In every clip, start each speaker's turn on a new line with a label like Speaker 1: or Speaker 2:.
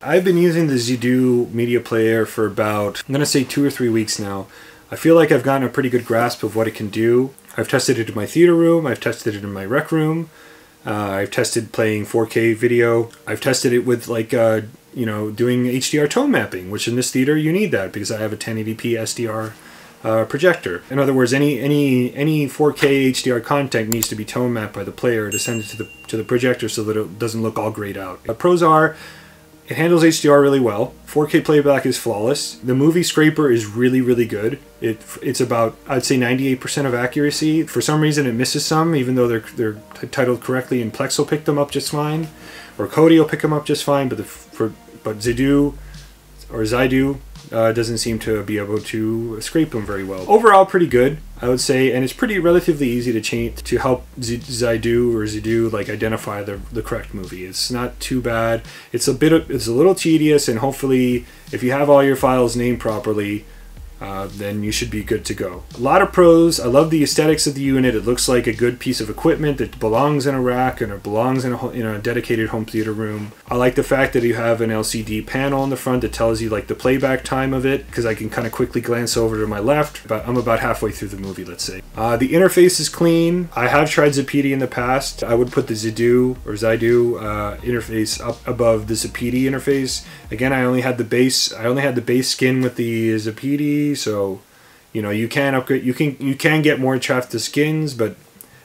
Speaker 1: I've been using the Zidoo media player for about, I'm going to say two or three weeks now. I feel like I've gotten a pretty good grasp of what it can do. I've tested it in my theater room, I've tested it in my rec room, uh, I've tested playing 4K video, I've tested it with like, uh, you know, doing HDR tone mapping, which in this theater you need that because I have a 1080p SDR uh, projector. In other words, any any any 4K HDR content needs to be tone mapped by the player to send it to the to the projector so that it doesn't look all grayed out. The pros are it handles HDR really well. 4K playback is flawless. The movie scraper is really, really good. It it's about I'd say 98% of accuracy. For some reason, it misses some, even though they're they're titled correctly, and Plex will pick them up just fine, or Kodi will pick them up just fine. But the for but Zidoo or Zidoo uh, doesn't seem to be able to scrape them very well. Overall, pretty good, I would say, and it's pretty relatively easy to change to help Zidoo or Zidoo like identify the, the correct movie. It's not too bad. It's a bit, of, it's a little tedious, and hopefully, if you have all your files named properly, uh, then you should be good to go. A lot of pros. I love the aesthetics of the unit. It looks like a good piece of equipment that belongs in a rack and it belongs in a, in a dedicated home theater room. I like the fact that you have an LCD panel in the front that tells you like the playback time of it because I can kind of quickly glance over to my left. But I'm about halfway through the movie, let's say. Uh, the interface is clean. I have tried Zappiti in the past. I would put the Zidoo or Zidoo uh, interface up above the Zappiti interface. Again, I only had the base. I only had the base skin with the So you know you can upgrade you can you can get more Chafta skins but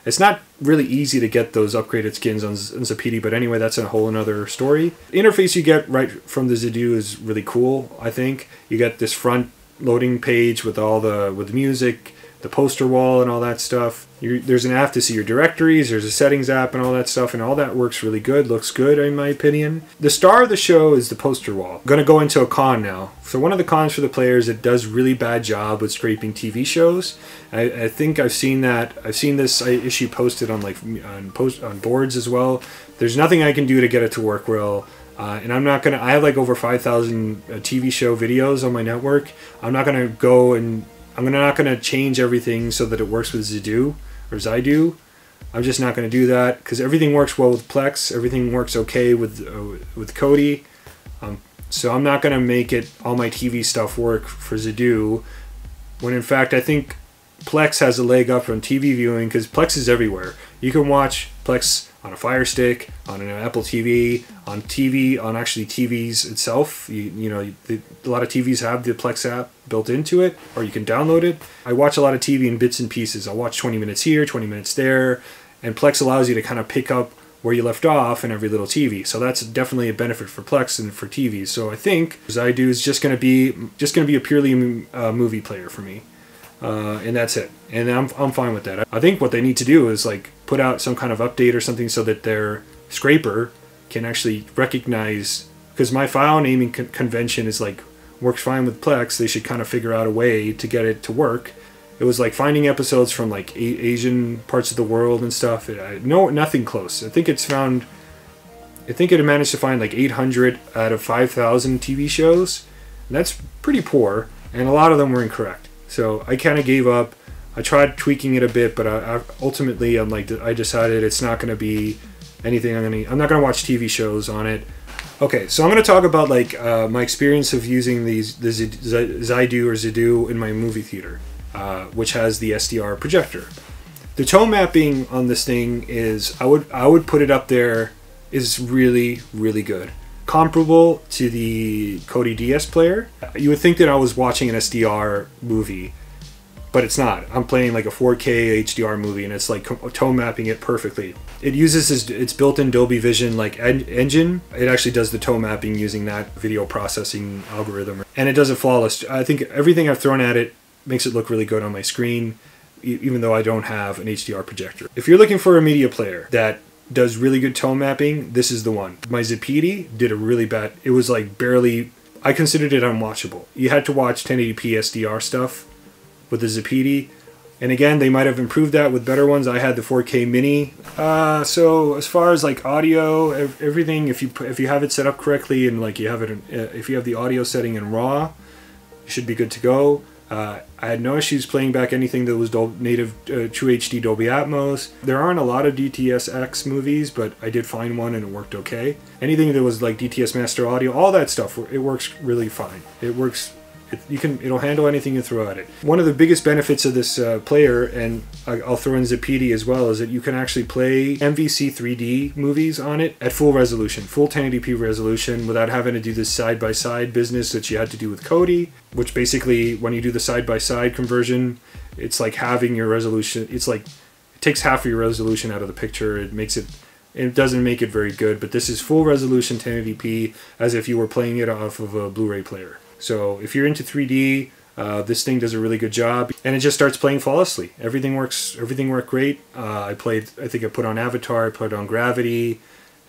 Speaker 1: it's not really easy to get those upgraded skins on, on Zappiti, but anyway, that's a whole another story. The interface you get right from the Zidoo is really cool, I think. You get this front loading page with all the with the music, the poster wall and all that stuff. You're, there's an app to see your directories, there's a settings app and all that stuff, and all that works really good, looks good in my opinion. The star of the show is the poster wall. I'm gonna go into a con now. So one of the cons for the players, it does really bad job with scraping TV shows. I, I think I've seen that, I've seen this issue posted on like on post on boards as well. There's nothing I can do to get it to work well. Uh, and I'm not gonna. I have like over 5,000 uh, TV show videos on my network. I'm not gonna go and I'm not going to change everything so that it works with Zidoo or Zidoo. I'm just not going to do that because everything works well with Plex. Everything works okay with uh, with Kodi. Um, so I'm not going to make it all my TV stuff work for Zidoo. When in fact I think Plex has a leg up on TV viewing because Plex is everywhere. You can watch Plex on a Fire Stick, on an Apple TV, on TV, on actually TVs itself. You, you know, the, a lot of TVs have the Plex app built into it, or you can download it. I watch a lot of TV in bits and pieces. I'll watch 20 minutes here, 20 minutes there, and Plex allows you to kind of pick up where you left off in every little TV. So that's definitely a benefit for Plex and for TVs. So I think Zidoo is just going to be just going to be a purely uh, movie player for me uh, and that's it. And I'm, I'm fine with that. I think what they need to do is like put out some kind of update or something so that their scraper can actually recognize because my file naming con- convention is like works fine with Plex. They should kind of figure out a way to get it to work. It was like finding episodes from like Asian parts of the world and stuff. It, I, no, nothing close. I think it's found. I think it managed to find like 800 out of 5,000 TV shows. That's pretty poor, and a lot of them were incorrect. So I kind of gave up. I tried tweaking it a bit, but I, I ultimately I'm like I decided it's not going to be anything. I'm gonna I'm not going to watch TV shows on it. Okay, so I'm going to talk about like uh, my experience of using these the Zidoo or Zidoo in my movie theater, uh, which has the SDR projector. The tone mapping on this thing is I would I would put it up there is really really good comparable to the Kodi DS player. You would think that I was watching an SDR movie, but it's not. I'm playing like a 4K HDR movie, and it's like tone mapping it perfectly. It uses its, its built-in Dolby Vision like en engine. It actually does the tone mapping using that video processing algorithm, and it does it flawless. I think everything I've thrown at it makes it look really good on my screen even though I don't have an HDR projector. If you're looking for a media player that does really good tone mapping, this is the one. My Zappiti did a really bad. It was like barely. I considered it unwatchable. You had to watch 1080p SDR stuff with the Zappiti. And again, they might have improved that with better ones. I had the 4K Mini. Uh, so as far as like audio, everything, if you if you have it set up correctly and like you have it, in, uh, if you have the audio setting in RAW, you should be good to go. Uh, I had no issues playing back anything that was Dol- native uh, True HD Dolby Atmos. There aren't a lot of DTS:X movies, but I did find one and it worked okay. Anything that was like DTS Master Audio, all that stuff, it works really fine. It works it, you can it'll handle anything you throw at it. One of the biggest benefits of this uh, player, and I'll throw in Zappiti as well, is that you can actually play MVC 3D movies on it at full resolution, full 1080p resolution, without having to do this side by side business that you had to do with Kodi. Which basically, when you do the side by side conversion, it's like having your resolution. It's like it takes half of your resolution out of the picture. It makes it it doesn't make it very good, but this is full resolution 1080p as if you were playing it off of a Blu ray player. So if you're into 3D, uh, this thing does a really good job, and it just starts playing flawlessly. Everything works. Everything worked great. Uh, I played. I think I put on Avatar. I put on Gravity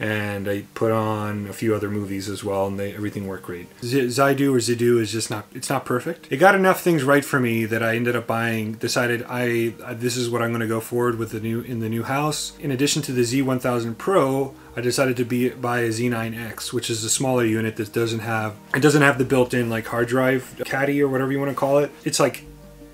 Speaker 1: and I put on a few other movies as well, and they, everything worked great. Z- Zidoo or Zidoo is just not it's not perfect. It got enough things right for me that I ended up buying. Decided I, I this is what I'm going to go forward with the new in the new house. In addition to the Z1000 Pro, I decided to be buy a Z9X, which is a smaller unit that doesn't have it doesn't have the built-in like hard drive caddy or whatever you want to call it. It's like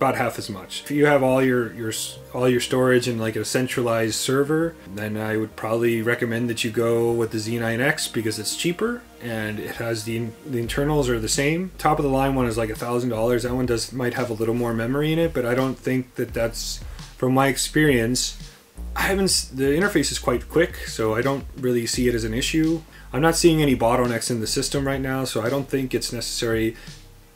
Speaker 1: about half as much. If you have all your your all your storage in like a centralized server, then I would probably recommend that you go with the Z9X because it's cheaper and it has the the internals are the same. Top of the line one is like a thousand dollars. That one does might have a little more memory in it, but I don't think that that's from my experience. I haven't. The interface is quite quick, so I don't really see it as an issue. I'm not seeing any bottlenecks in the system right now, so I don't think it's necessary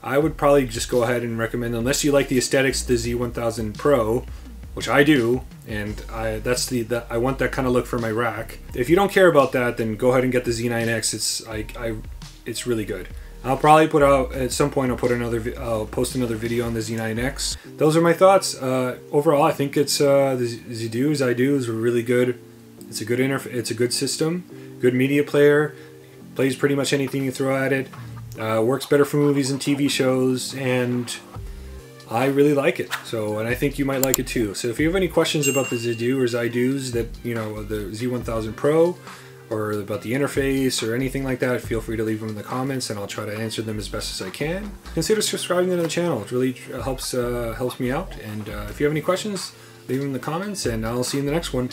Speaker 1: I would probably just go ahead and recommend, unless you like the aesthetics the Z1000 Pro, which I do, and I that's the, the I want that kind of look for my rack. If you don't care about that, then go ahead and get the Z9X. It's I, I it's really good. I'll probably put out at some point. I'll put another. I'll post another video on the Z9X. Those are my thoughts. Uh, overall, I think it's uh, the Zidoo Zidoo is really good. It's a good interface. It's a good system. Good media player. Plays pretty much anything you throw at it. Uh, works better for movies and TV shows, and I really like it. So, and I think you might like it too. So, if you have any questions about the Zidoo or Zidoos that you know the Z1000 Pro, or about the interface or anything like that, feel free to leave them in the comments, and I'll try to answer them as best as I can. Consider subscribing to the channel; it really helps uh, helps me out. And uh, if you have any questions, leave them in the comments, and I'll see you in the next one.